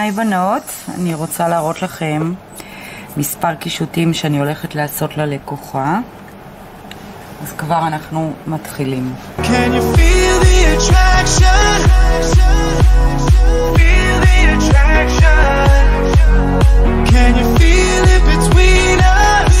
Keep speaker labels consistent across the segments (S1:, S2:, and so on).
S1: היי בנות, אני רוצה להראות לכם מספר קישוטים שאני הולכת לעשות ללקוחה אז כבר אנחנו מתחילים. Can you feel the attraction? Feel the attraction? Can you feel it between us?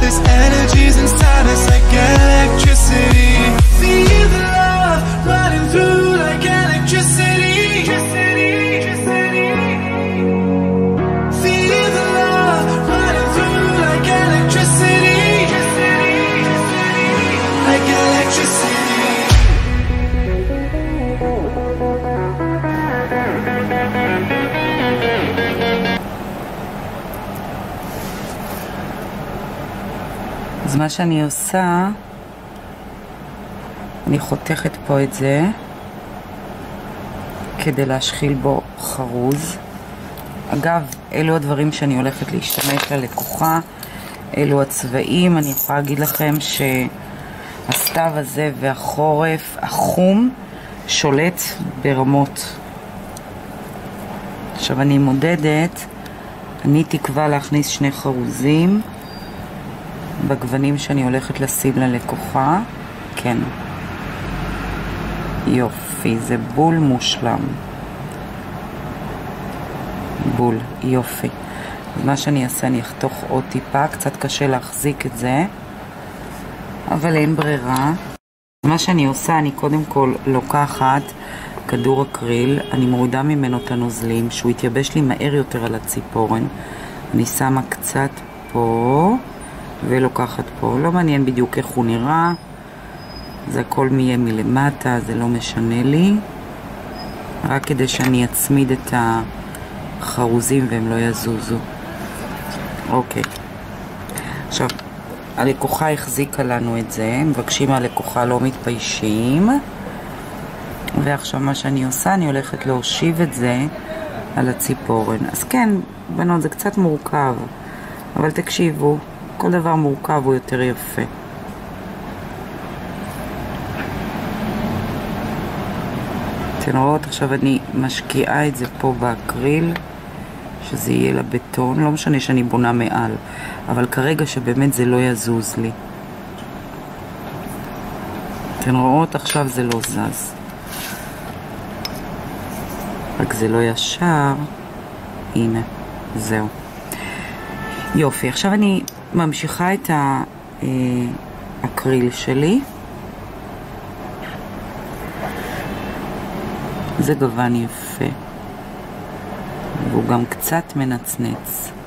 S1: This energy's inside us like electricity אז מה שאני עושה, אני חותכת פה את זה כדי להשחיל בו חרוז. אגב, אלו הדברים שאני הולכת להשתמש ללקוחה, אלו הצבעים. אני יכולה להגיד לכם שהסתיו הזה והחורף החום שולט ברמות. עכשיו אני מודדת, אני תקווה להכניס שני חרוזים. בגוונים שאני הולכת לשים ללקוחה. כן. יופי, זה בול מושלם. בול, יופי. אז מה שאני אעשה, אני אחתוך עוד טיפה, קצת קשה להחזיק את זה, אבל אין ברירה. מה שאני עושה, אני קודם כל לוקחת כדור אקריל, אני מורידה ממנו את הנוזלים, שהוא יתייבש לי מהר יותר על הציפורן. אני שמה קצת פה. ולוקחת פה. לא מעניין בדיוק איך הוא נראה, זה הכל יהיה מלמטה, זה לא משנה לי. רק כדי שאני אצמיד את החרוזים והם לא יזוזו. אוקיי. עכשיו, הלקוחה החזיקה לנו את זה, מבקשים מהלקוחה לא מתביישים. ועכשיו מה שאני עושה, אני הולכת להושיב את זה על הציפורן. אז כן, בנות, זה קצת מורכב, אבל תקשיבו, כל דבר מורכב הוא יותר יפה. אתן רואות? עכשיו אני משקיעה את זה פה באקריל, שזה יהיה לבטון, לא משנה שאני בונה מעל, אבל כרגע שבאמת זה לא יזוז לי. אתן רואות? עכשיו זה לא זז. רק זה לא ישר. הנה, זהו. יופי, עכשיו אני ממשיכה את האקריל שלי. זה גוון יפה, והוא גם קצת מנצנץ.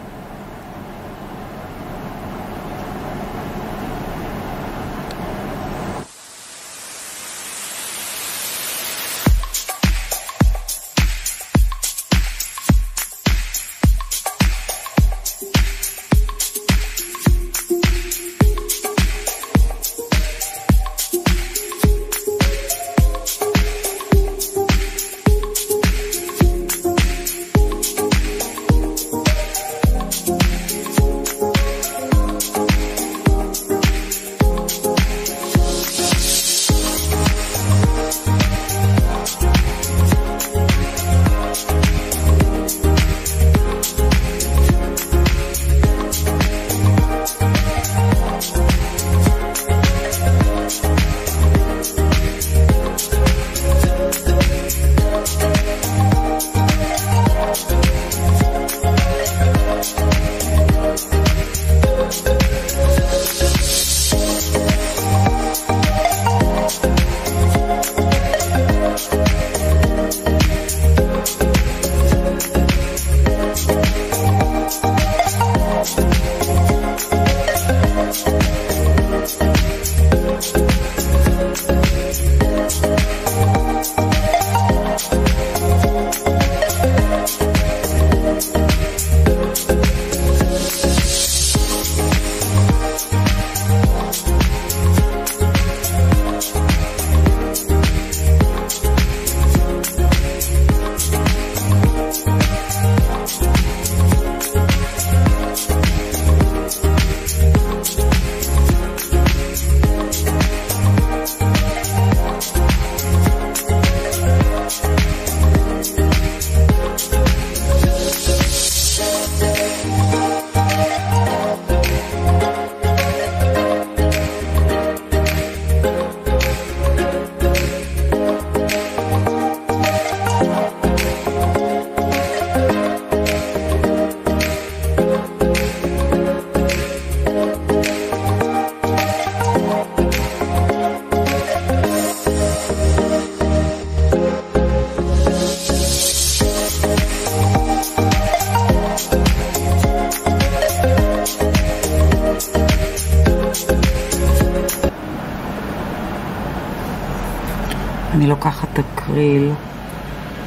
S1: אני לוקחת אקריל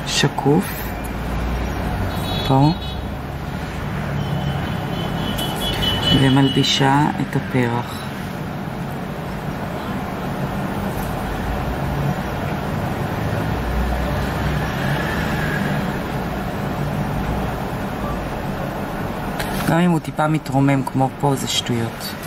S1: שקוף, פה, ומלבישה את הפרח. גם אם הוא טיפה מתרומם כמו פה, זה שטויות.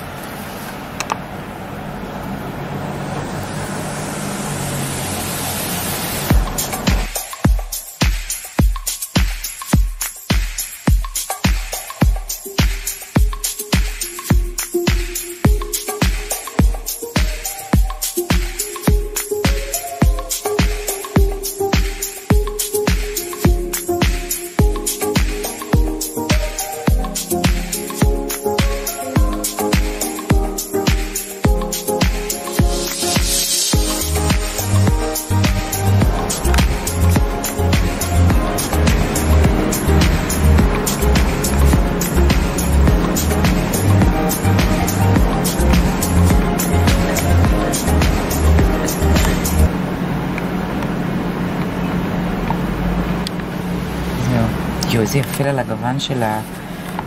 S1: איזה יפה על הגוון של, ה...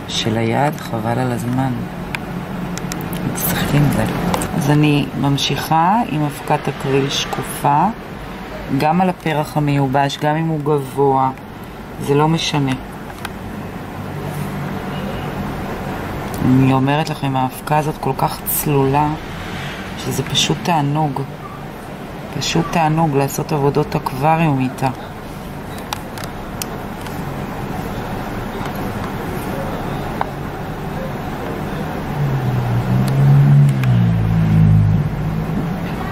S1: של היד, חבל על הזמן. תשחקי זה. אז אני ממשיכה עם אבקת אקריל שקופה, גם על הפרח המיובש, גם אם הוא גבוה, זה לא משנה. אני אומרת לכם, האבקה הזאת כל כך צלולה, שזה פשוט תענוג. פשוט תענוג לעשות עבודות אקווריום איתה.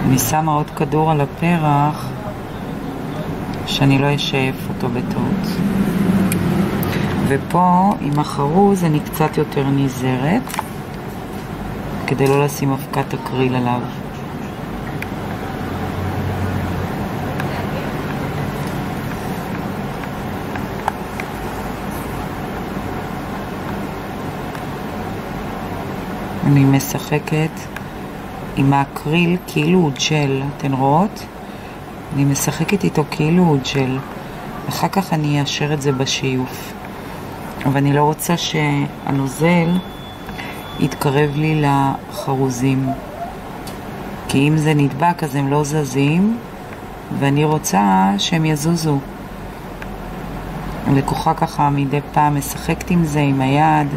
S1: אני שמה עוד כדור על הפרח שאני לא אשאף אותו בטעות. ופה עם החרוז אני קצת יותר נזהרת כדי לא לשים אבקת אקריל עליו. אני משחקת עם האקריל כאילו הוא ג'ל, אתן רואות? אני משחקת איתו כאילו הוא ג'ל. אחר כך אני אאשר את זה בשיוף. אבל אני לא רוצה שהנוזל יתקרב לי לחרוזים. כי אם זה נדבק אז הם לא זזים, ואני רוצה שהם יזוזו. הלקוחה ככה מדי פעם משחקת עם זה, עם היד.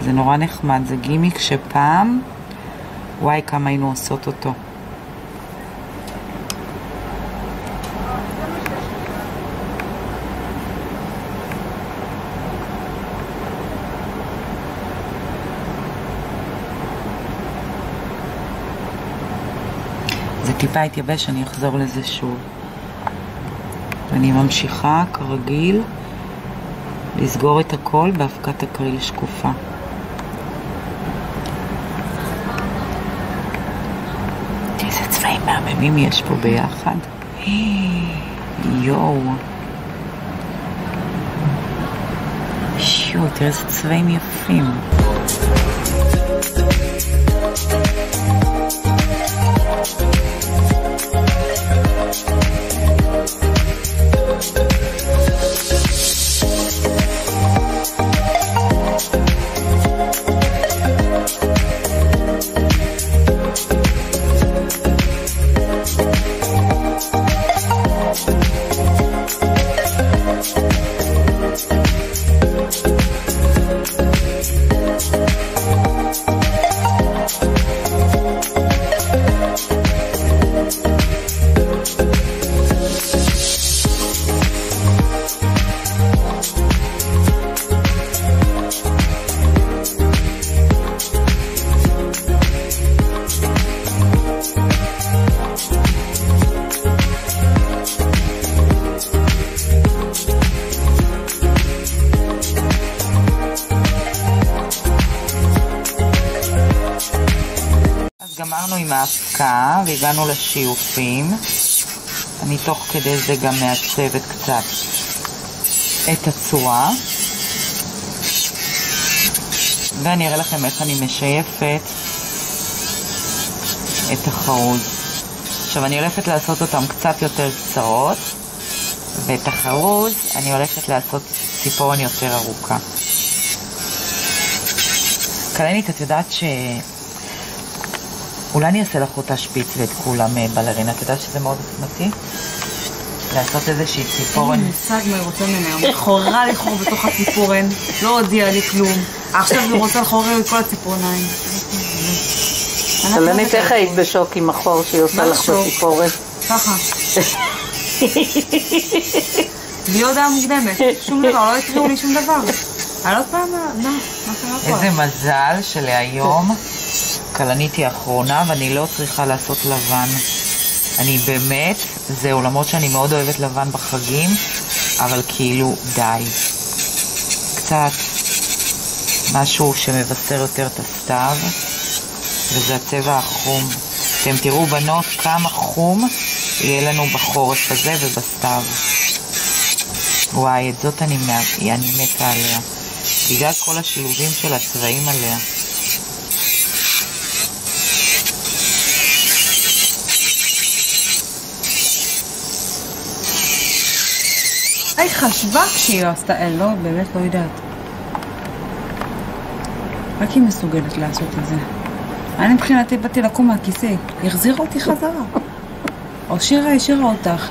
S1: זה נורא נחמד, זה גימיק שפעם וואי, כמה היינו עושות אותו. זה טיפה התייבש, אני אחזור לזה שוב. אני ממשיכה, כרגיל, לסגור את הכל באבקת אקריל שקופה. מהממים יש פה ביחד. יואו. שיו, תראה איזה צבעים יפים. עם ההפקה והגענו לשיופים. אני תוך כדי זה גם מעצבת קצת את הצורה. ואני אראה לכם איך אני משייפת את החרוז. עכשיו אני הולכת לעשות אותן קצת יותר קצרות, ואת החרוז אני הולכת לעשות ציפורן יותר ארוכה. כלנית, את יודעת ש... אולי אני אעשה לך אותה שפיץ ואת כולם אה, בלרינה, את יודעת שזה מאוד עוצמתי? לעשות איזושהי ציפורן.
S2: אין לי מושג מה היא רוצה ממנה. היא חורה לחור בתוך הציפורן, לא הודיעה לי כלום. עכשיו היא רוצה לחור לי את כל הציפורניים.
S3: כלנית, איך היית בשוק עם החור שהיא עושה לך? בציפורן?
S2: ככה. בלי הודעה מוקדמת. שום דבר, לא התריעו לי שום דבר. על עוד פעם, מה? מה קרה פה?
S1: איזה מזל שלהיום כלנית היא האחרונה ואני לא צריכה לעשות לבן. אני באמת, זהו, למרות שאני מאוד אוהבת לבן בחגים, אבל כאילו, די. קצת משהו שמבשר יותר את הסתיו, וזה הצבע החום. אתם תראו בנות כמה חום יהיה לנו בחורף הזה ובסתיו. וואי, את זאת אני, אני מתה עליה. בגלל כל השילובים של הצבעים עליה.
S2: היא חשבה כשהיא עשתה, אה, לא, באמת לא יודעת. רק היא מסוגלת לעשות את זה. אני מבחינתי באתי לקום מהכיסא, החזירה אותי חזרה. או שירה השאירה אותך.